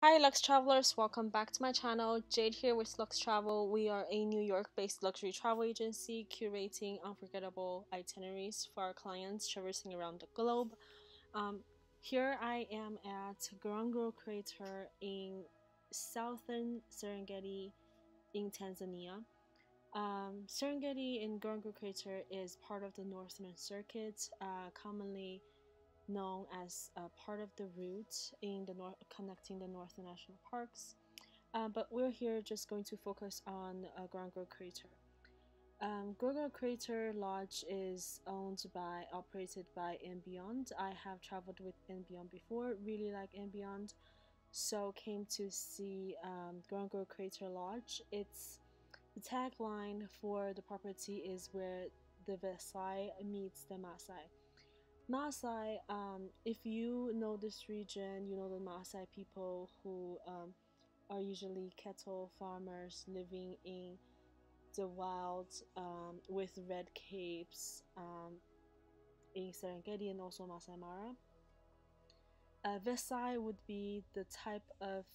Hi Lux Travelers, welcome back to my channel. Jade here with Lux Travel. We are a New York-based luxury travel agency curating unforgettable itineraries for our clients traversing around the globe. Um, here I am at Ngorongoro Crater in southern Serengeti in Tanzania. Um, Serengeti in Ngorongoro Crater is part of the Northern Circuit, uh, commonly known as uh, part of the route in the north connecting the northern national parks. Uh, but we're here just going to focus on uh, Ngorongoro Crater. Um, Crater Lodge is owned by, operated by & Beyond. I have traveled with & Beyond before, really like & Beyond, so came to see um, Ngorongoro Crater Lodge. It's the tagline for the property is where the Versailles meets the Maasai. Maasai, um, if you know this region, you know the Maasai people who um, are usually cattle farmers living in the wild um, with red capes um, in Serengeti and also Masai Mara. Uh, Versailles would be the type of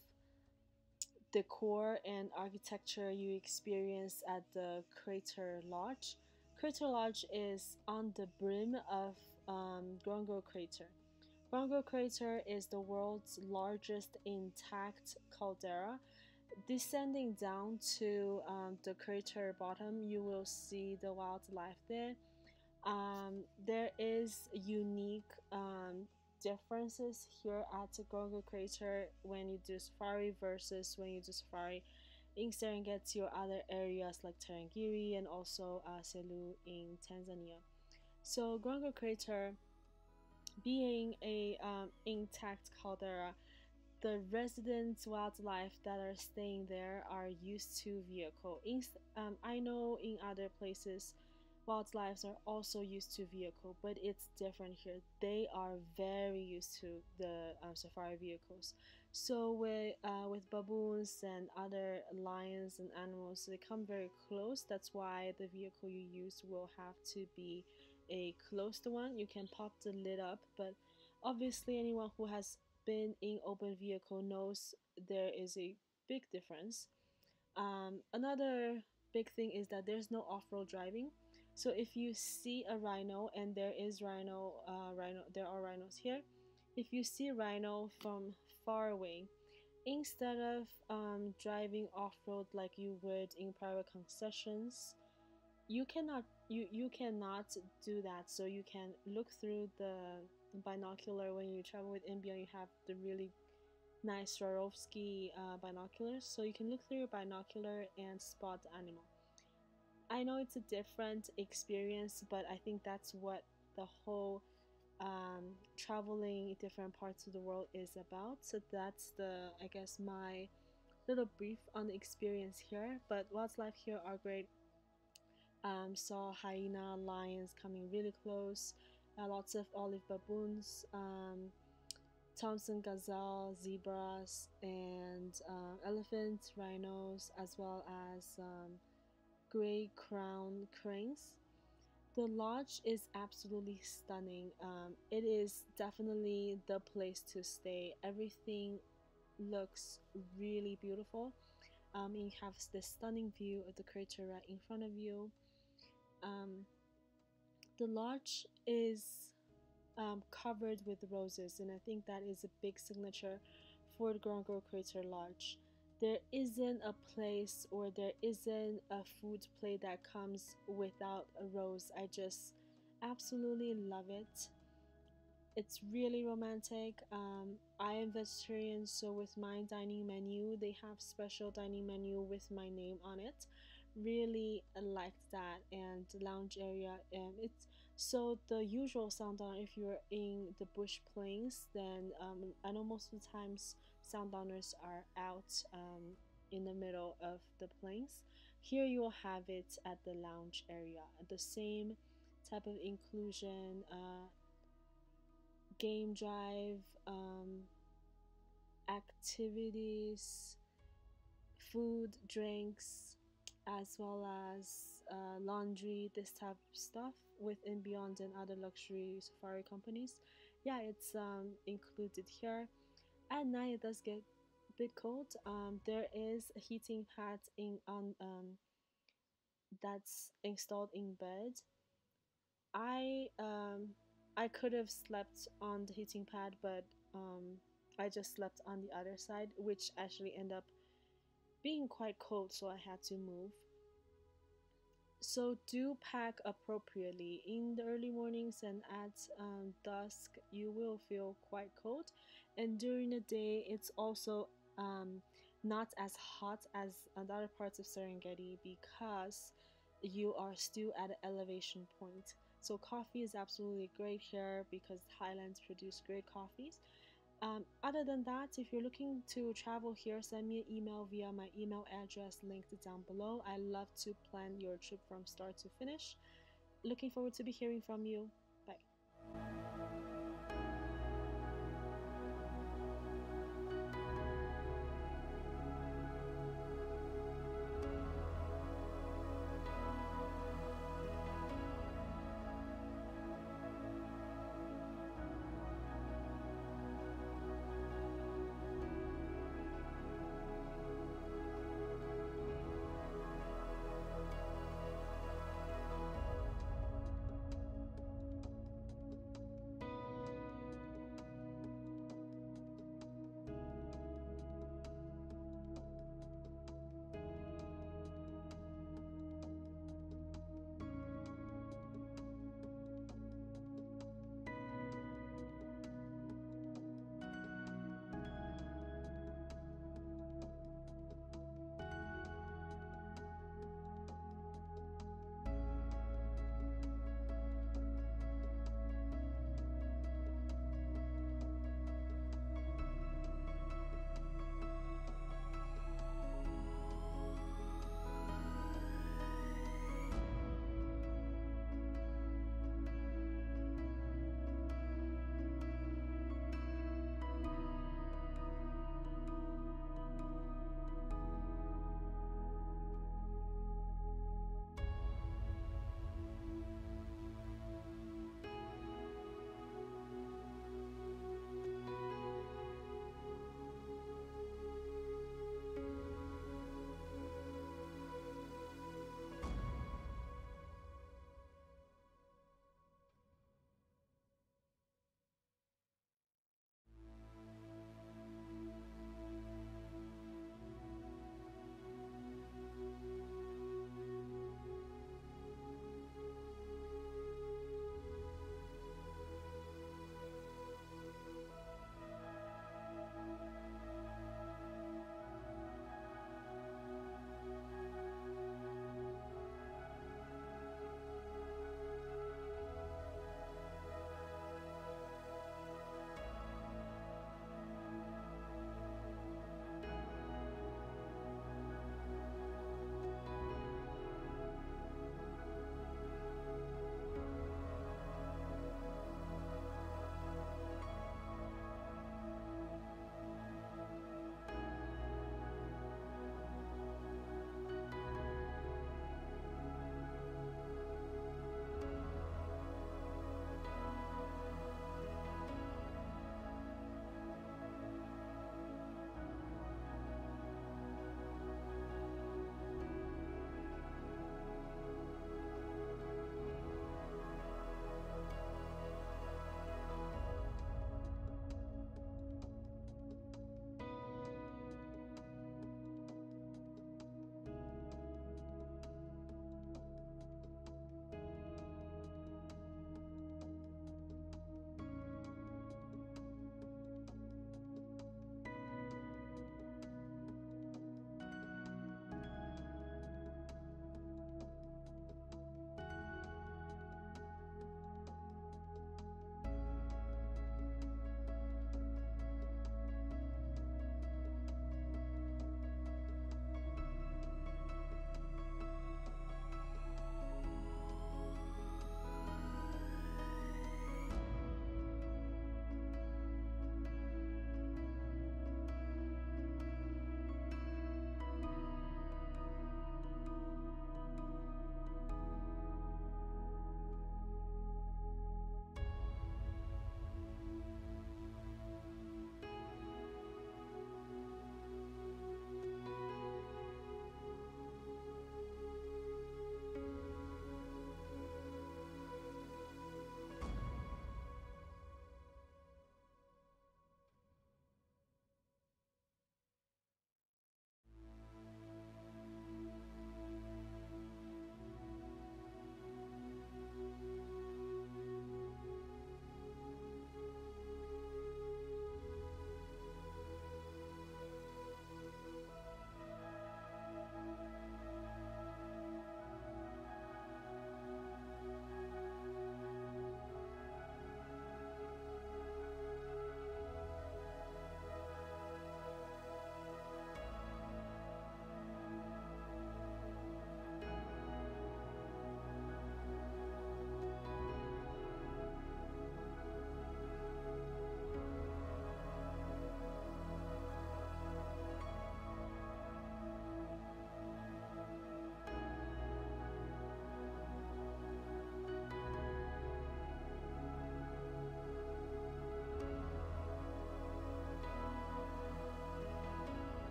decor and architecture you experience at the Crater Lodge. Crater Lodge is on the brim of um, Ngorongoro Crater. Ngorongoro Crater is the world's largest intact caldera. Descending down to um, the crater bottom, you will see the wildlife there. Um, there is unique um, differences here at the Ngorongoro Crater when you do safari versus when you do safari in Serengeti or other areas like Tarangire and also uh, Selous in Tanzania. So Ngorongoro Crater, being a um, intact caldera, the residents wildlife that are staying there are used to vehicle. In, um, I know in other places wildlife are also used to vehicle, but it's different here. They are very used to the um, safari vehicles. So with uh, with baboons and other lions and animals, they come very close. That's why the vehicle you use will have to be a closed one you can pop the lid up but obviously anyone who has been in open vehicle knows there is a big difference. Um, another big thing is that there's no off-road driving. So if you see a rhino and there is rhino uh, rhino there are rhinos here if you see rhino from far away instead of um, driving off-road like you would in private concessions you cannot you you cannot do that. So you can look through the binocular when you travel with & you have the really nice Swarovski uh, binoculars so you can look through your binocular and spot the animal. I know it's a different experience but I think that's what the whole um, traveling different parts of the world is about. So that's the I guess my little brief on the experience here. But wildlife here are great um, saw hyena, lions coming really close, uh, lots of olive baboons, um, Thomson gazelle, zebras, and uh, elephants, rhinos, as well as um, gray crown cranes. The lodge is absolutely stunning. Um, it is definitely the place to stay. Everything looks really beautiful. Um, you have this stunning view of the crater right in front of you um, the lodge is um, covered with roses, and I think that is a big signature for the Ngorongoro Crater Lodge. There isn't a place or there isn't a food plate that comes without a rose. I just absolutely love it. It's really romantic. Um, I am vegetarian, so with my dining menu, they have special dining menu with my name on it really liked that and the lounge area and it's so the usual sundowner if you're in the bush plains then um, I know most of the times sundowners are out um, in the middle of the plains here you will have it at the lounge area the same type of inclusion uh, game drive um, activities food drinks as well as uh, laundry, this type of stuff with & Beyond and other luxury safari companies. Yeah, it's um, included here. At night, it does get a bit cold. Um, there is a heating pad in on um, that's installed in bed. I um, I could have slept on the heating pad, but um, I just slept on the other side, which actually end up being quite cold, so I had to move. So do pack appropriately. In the early mornings and at um, dusk, you will feel quite cold, and during the day, it's also um, not as hot as other parts of Serengeti because you are still at an elevation point. So coffee is absolutely great here because highlands produce great coffees. Um, other than that, if you're looking to travel here, send me an email via my email address linked down below. I love to plan your trip from start to finish. Looking forward to be hearing from you.